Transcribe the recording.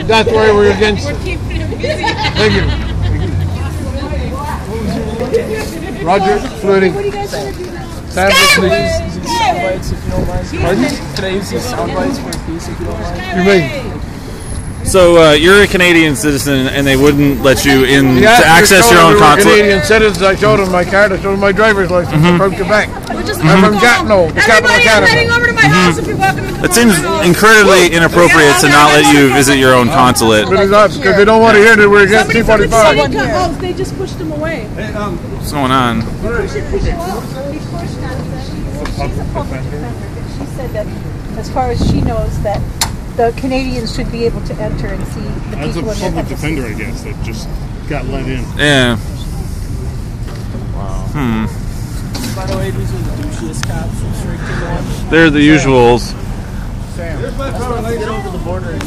That's why we're against it. We're keeping him busy. Thank you. Roger, Flutie. What are you guys gonna do now? Sound bites if you don't mind. Pardon? Can I use these sound bites for a piece if you don't mind? You may. So uh, you're a Canadian citizen, and they wouldn't let you in He to access your own we consulate. Canadian citizens. I showed them my card. I showed them my driver's license. Mm-hmm. I'm from Quebec. We're just I'm from Gatineau, the capital of Everybody is heading Canada. over to my house if you're welcome to come It seems over to my house. incredibly inappropriate to not let you visit your own consulate. But it's not because they don't want to hear that we're against Somebody from the T45. Oh, they just pushed him away. What's going on? She's a public defender. and She said that, as far as she knows, that the Canadians should be able to enter and see the As a people in their public embassies. defender, I guess, that just got let in. Yeah. Hmm. By the way, these are the douchiest cops from Straight to the They're the usuals. Get over the border and